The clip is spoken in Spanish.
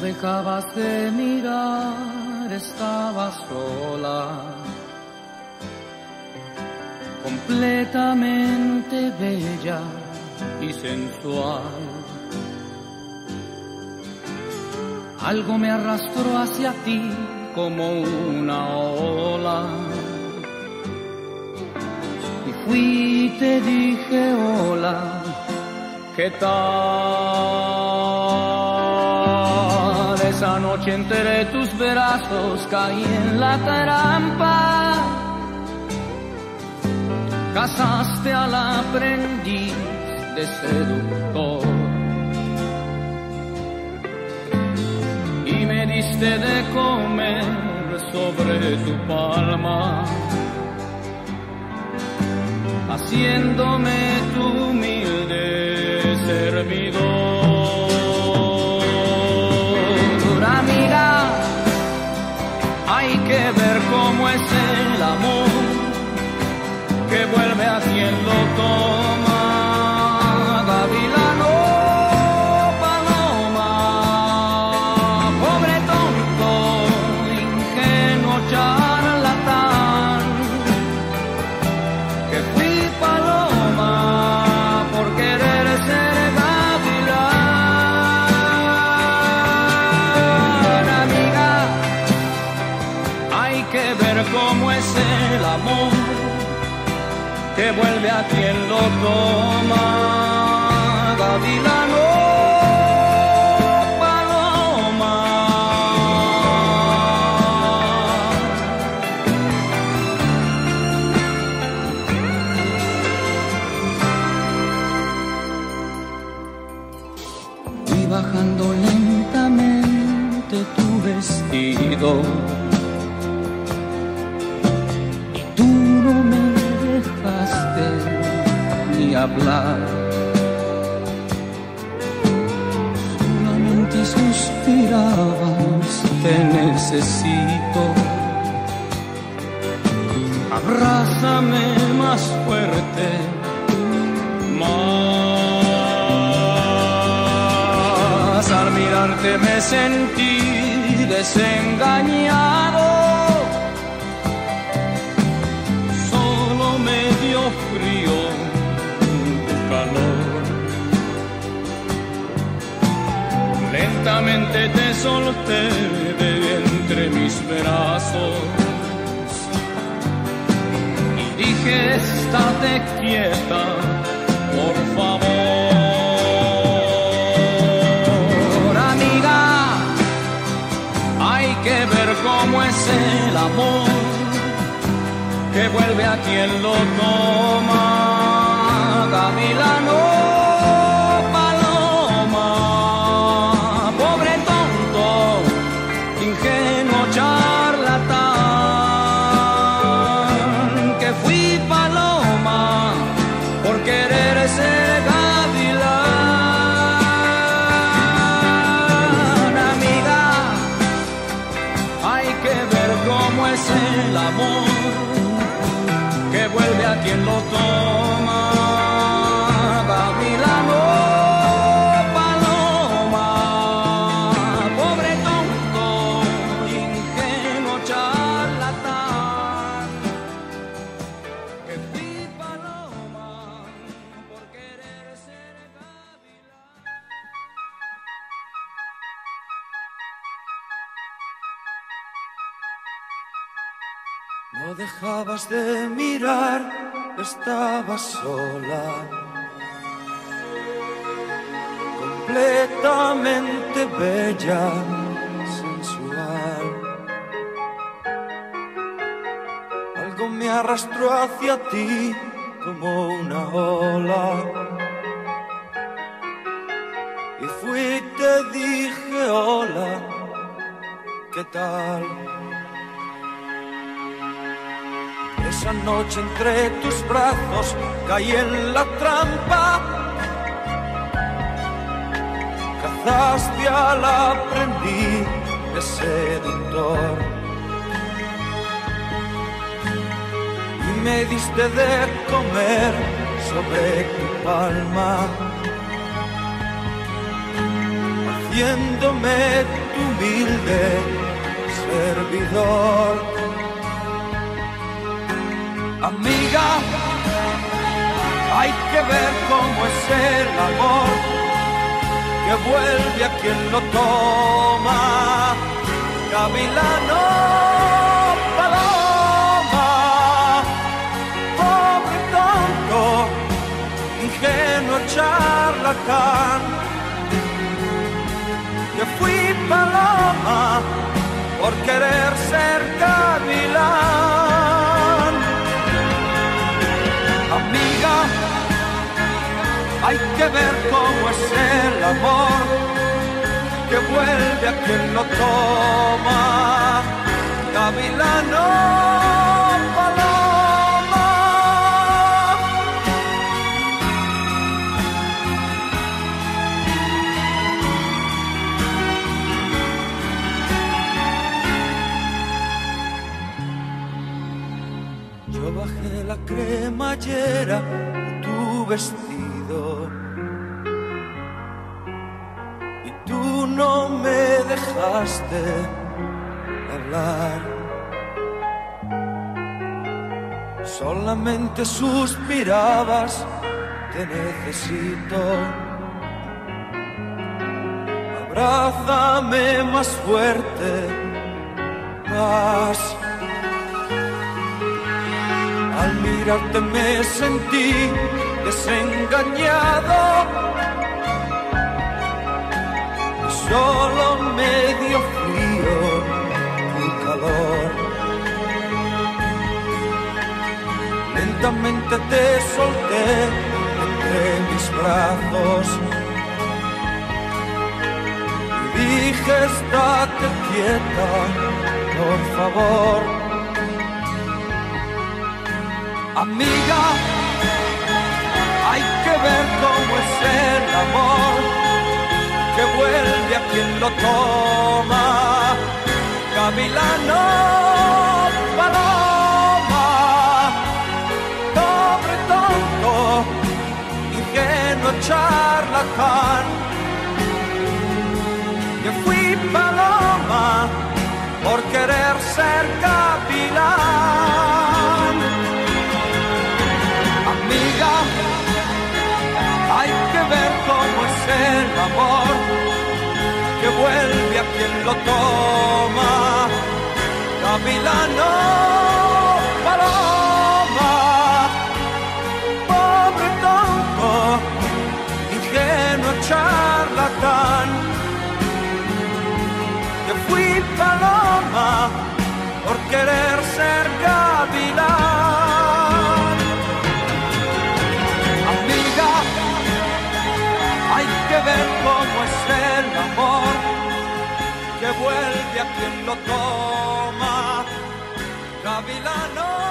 dejabas de mirar, estaba sola, completamente bella y sensual. Algo me arrastró hacia ti como una ola. Y fui y te dije hola, ¿qué tal? Esa noche entre tus brazos caí en la trampa. Casaste al aprendiz de seductor. Y me diste de comer sobre tu palma haciéndome tu humilde servidor. Que vuelve a quien lo toma. Hablar. Solamente suspirabas, te necesito. Abrázame más fuerte, más al mirarte me sentí desengañado. Solo me dio frío Lentamente te solté de entre mis brazos y dije, estate quieta, por favor, amiga. Hay que ver cómo es el amor que vuelve a quien lo toma. No dejabas de mirar, estabas sola, completamente bella, sensual. Algo me arrastró hacia ti como una ola. Y fui te dije hola, ¿qué tal? Esa noche entre tus brazos caí en la trampa. Cazaste al aprendiz de seductor. Y me diste de comer sobre tu palma. haciéndome tu humilde servidor. Amiga, hay que ver cómo es el amor que vuelve a quien lo toma. Gavilano, paloma, pobre tonto, ingenuo charlatán. Que fui paloma por querer ser gavilán. Hay que ver cómo es el amor que vuelve a quien lo toma. Gavilano, paloma. Yo bajé la cremallera tu vestido dejaste hablar. Solamente suspirabas, te necesito. Abrázame más fuerte, más. Al mirarte me sentí desengañado. Y Lentamente te solté entre mis brazos. Y dije, estate quieta, por favor. Amiga, hay que ver cómo es el amor que vuelve a quien lo toma. Gavilano, Que fui paloma por querer ser gavilán. Amiga, hay que ver cómo es el amor que vuelve a quien lo toma. Gavilano, lo toma. Gavilano,